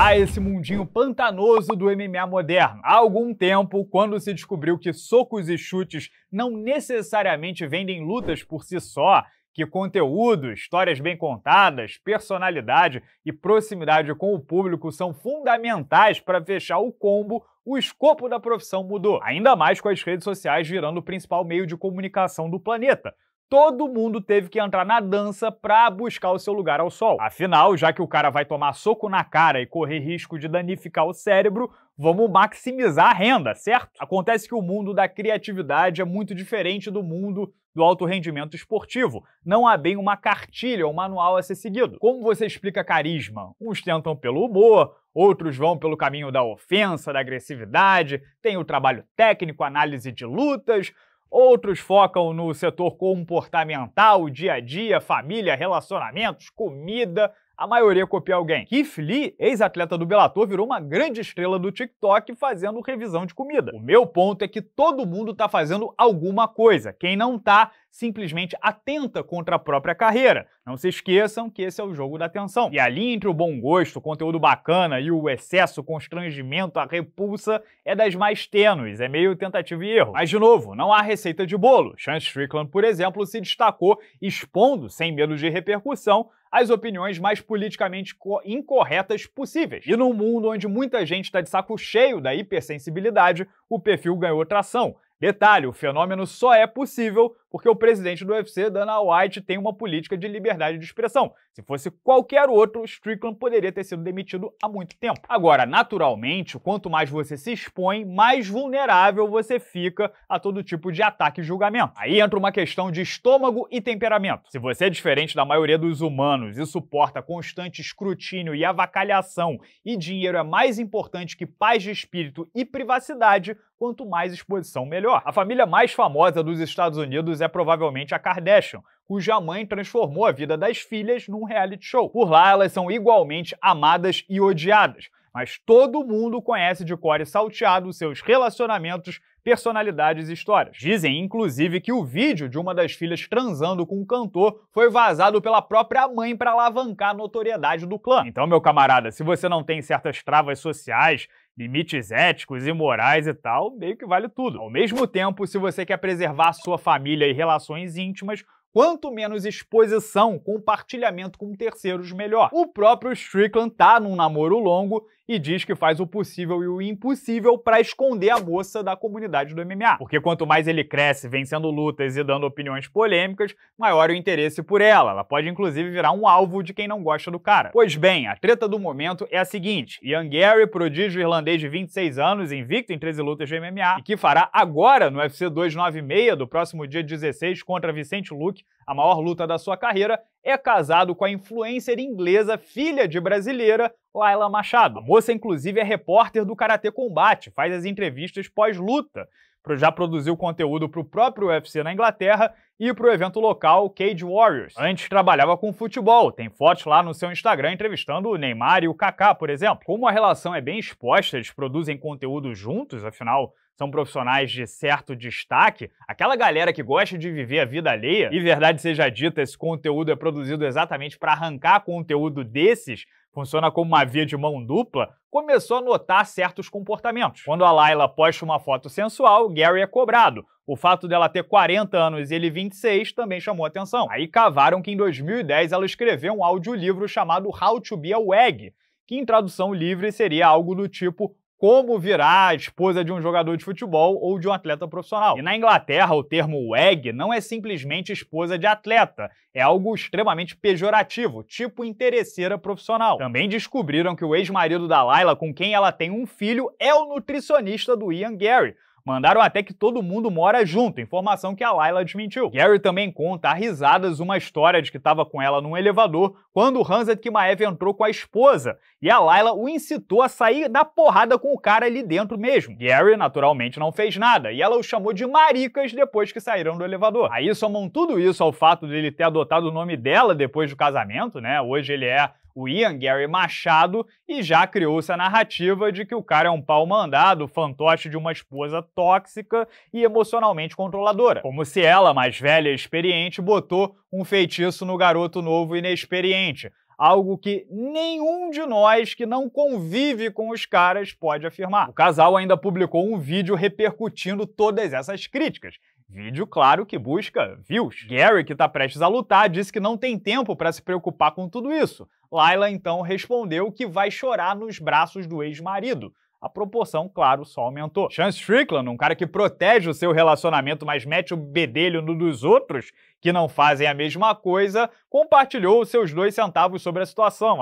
Ah, esse mundinho pantanoso do MMA moderno. Há algum tempo, quando se descobriu que socos e chutes não necessariamente vendem lutas por si só, que conteúdo, histórias bem contadas, personalidade e proximidade com o público são fundamentais para fechar o combo, o escopo da profissão mudou. Ainda mais com as redes sociais virando o principal meio de comunicação do planeta todo mundo teve que entrar na dança para buscar o seu lugar ao sol. Afinal, já que o cara vai tomar soco na cara e correr risco de danificar o cérebro, vamos maximizar a renda, certo? Acontece que o mundo da criatividade é muito diferente do mundo do alto rendimento esportivo. Não há bem uma cartilha ou um manual a ser seguido. Como você explica carisma? Uns tentam pelo humor, outros vão pelo caminho da ofensa, da agressividade, tem o trabalho técnico, análise de lutas, Outros focam no setor comportamental, dia a dia, família, relacionamentos, comida, a maioria copia alguém. Keith Lee, ex-atleta do Bellator, virou uma grande estrela do TikTok fazendo revisão de comida. O meu ponto é que todo mundo tá fazendo alguma coisa. Quem não tá, simplesmente atenta contra a própria carreira. Não se esqueçam que esse é o jogo da atenção. E ali entre o bom gosto, o conteúdo bacana e o excesso, o constrangimento, a repulsa é das mais tênues, é meio tentativa e erro. Mas de novo, não há receita de bolo. Chance Strickland, por exemplo, se destacou expondo, sem medo de repercussão, as opiniões mais politicamente incorretas possíveis. E num mundo onde muita gente está de saco cheio da hipersensibilidade, o perfil ganhou tração. Detalhe, o fenômeno só é possível porque o presidente do UFC, Dana White, tem uma política de liberdade de expressão. Se fosse qualquer outro, Strickland poderia ter sido demitido há muito tempo. Agora, naturalmente, quanto mais você se expõe, mais vulnerável você fica a todo tipo de ataque e julgamento. Aí entra uma questão de estômago e temperamento. Se você é diferente da maioria dos humanos e suporta constante escrutínio e avacalhação, e dinheiro é mais importante que paz de espírito e privacidade, quanto mais exposição, melhor. A família mais famosa dos Estados Unidos é provavelmente a Kardashian, cuja mãe transformou a vida das filhas num reality show. Por lá, elas são igualmente amadas e odiadas, mas todo mundo conhece de core salteado seus relacionamentos, personalidades e histórias. Dizem, inclusive, que o vídeo de uma das filhas transando com um cantor foi vazado pela própria mãe para alavancar a notoriedade do clã. Então, meu camarada, se você não tem certas travas sociais, limites éticos e morais e tal, meio que vale tudo. Ao mesmo tempo, se você quer preservar sua família e relações íntimas, Quanto menos exposição, compartilhamento com terceiros, melhor. O próprio Strickland tá num namoro longo e diz que faz o possível e o impossível para esconder a moça da comunidade do MMA. Porque quanto mais ele cresce vencendo lutas e dando opiniões polêmicas, maior o interesse por ela. Ela pode inclusive virar um alvo de quem não gosta do cara. Pois bem, a treta do momento é a seguinte: Ian Gary, prodígio irlandês de 26 anos, invicto em 13 lutas de MMA, e que fará agora no UFC 296 do próximo dia 16 contra Vicente Luque, a maior luta da sua carreira, é casado com a influencer inglesa, filha de brasileira, Laila Machado. A moça, inclusive, é repórter do Karatê Combate, faz as entrevistas pós-luta. Já produziu conteúdo para o próprio UFC na Inglaterra e para o evento local Cage Warriors. Antes trabalhava com futebol, tem fotos lá no seu Instagram entrevistando o Neymar e o Kaká, por exemplo. Como a relação é bem exposta, eles produzem conteúdo juntos, afinal são profissionais de certo destaque, aquela galera que gosta de viver a vida alheia, e verdade seja dita, esse conteúdo é produzido exatamente para arrancar conteúdo desses, funciona como uma via de mão dupla, começou a notar certos comportamentos. Quando a Layla posta uma foto sensual, Gary é cobrado. O fato dela ter 40 anos e ele 26 também chamou atenção. Aí cavaram que em 2010 ela escreveu um audiolivro chamado How to Be a Wag, que em tradução livre seria algo do tipo como virar a esposa de um jogador de futebol ou de um atleta profissional. E na Inglaterra, o termo WAG não é simplesmente esposa de atleta, é algo extremamente pejorativo, tipo interesseira profissional. Também descobriram que o ex-marido da Layla, com quem ela tem um filho, é o nutricionista do Ian Gary, Mandaram até que todo mundo mora junto, informação que a Layla desmentiu. Gary também conta a risadas uma história de que estava com ela num elevador quando Hanzat Kimaev entrou com a esposa e a Layla o incitou a sair da porrada com o cara ali dentro mesmo. Gary, naturalmente, não fez nada e ela o chamou de maricas depois que saíram do elevador. Aí somam tudo isso ao fato de ele ter adotado o nome dela depois do casamento, né? Hoje ele é o Ian Gary Machado, e já criou-se a narrativa de que o cara é um pau mandado, fantoche de uma esposa tóxica e emocionalmente controladora. Como se ela, mais velha e experiente, botou um feitiço no garoto novo e inexperiente. Algo que nenhum de nós que não convive com os caras pode afirmar. O casal ainda publicou um vídeo repercutindo todas essas críticas. Vídeo, claro, que busca views. Gary, que está prestes a lutar, disse que não tem tempo para se preocupar com tudo isso. Laila então respondeu que vai chorar nos braços do ex-marido a proporção, claro, só aumentou. Chance Strickland, um cara que protege o seu relacionamento, mas mete o bedelho no dos outros, que não fazem a mesma coisa, compartilhou os seus dois centavos sobre a situação,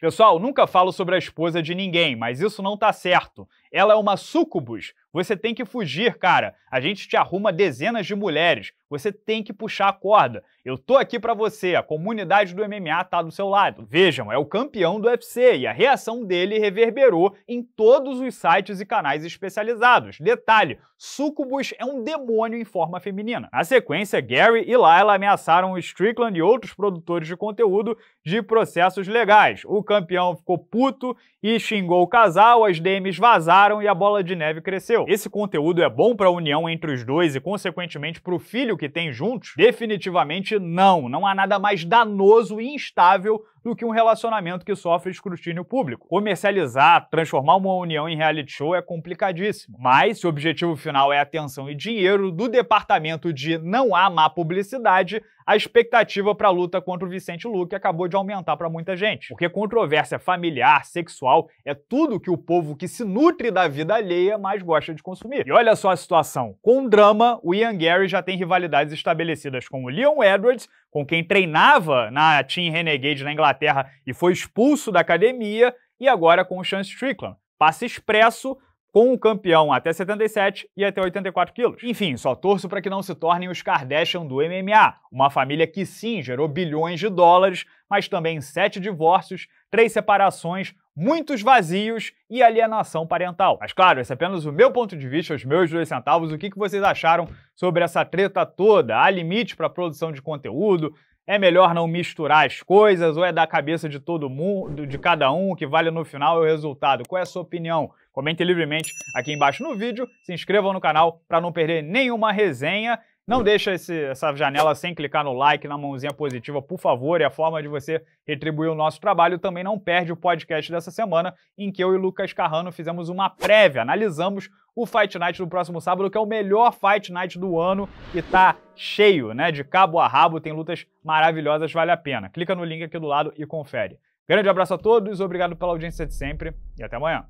Pessoal, nunca falo sobre a esposa de ninguém, mas isso não tá certo. Ela é uma sucubus. Você tem que fugir, cara. A gente te arruma dezenas de mulheres. Você tem que puxar a corda. Eu tô aqui para você, a comunidade do MMA tá do seu lado. Vejam, é o campeão do UFC e a reação dele reverberou em todos os sites e canais especializados. Detalhe, Sucubus é um demônio em forma feminina. Na sequência, Gary e Lila ameaçaram Strickland e outros produtores de conteúdo de processos legais. O campeão ficou puto e xingou o casal, as DMs vazaram e a bola de neve cresceu. Esse conteúdo é bom para a união entre os dois e, consequentemente, para o filho que tem juntos? Definitivamente não. Não há nada mais danoso e instável do que um relacionamento que sofre escrutínio público. Comercializar, transformar uma união em reality show é complicadíssimo. Mas, se o objetivo final é atenção e dinheiro do departamento de não há má publicidade, a expectativa para a luta contra o Vicente Luque acabou de aumentar para muita gente. Porque controvérsia familiar, sexual, é tudo que o povo que se nutre da vida alheia mais gosta de consumir. E olha só a situação. Com drama, o Ian Gary já tem rivalidades estabelecidas com o Leon Edwards, com quem treinava na Team Renegade na Inglaterra e foi expulso da academia, e agora com o Sean Strickland. Passe expresso com o campeão até 77 e até 84 quilos. Enfim, só torço para que não se tornem os Kardashian do MMA, uma família que sim gerou bilhões de dólares, mas também sete divórcios, três separações, muitos vazios e alienação parental. Mas claro, esse é apenas o meu ponto de vista, os meus dois centavos. O que vocês acharam sobre essa treta toda? Há limite para a produção de conteúdo? É melhor não misturar as coisas ou é da cabeça de todo mundo, de cada um, o que vale no final é o resultado? Qual é a sua opinião? Comente livremente aqui embaixo no vídeo, se inscrevam no canal para não perder nenhuma resenha. Não deixa esse, essa janela sem clicar no like, na mãozinha positiva, por favor, é a forma de você retribuir o nosso trabalho. Também não perde o podcast dessa semana, em que eu e Lucas Carrano fizemos uma prévia, analisamos o Fight Night do próximo sábado, que é o melhor Fight Night do ano e tá cheio, né? De cabo a rabo, tem lutas maravilhosas, vale a pena. Clica no link aqui do lado e confere. Grande abraço a todos, obrigado pela audiência de sempre e até amanhã.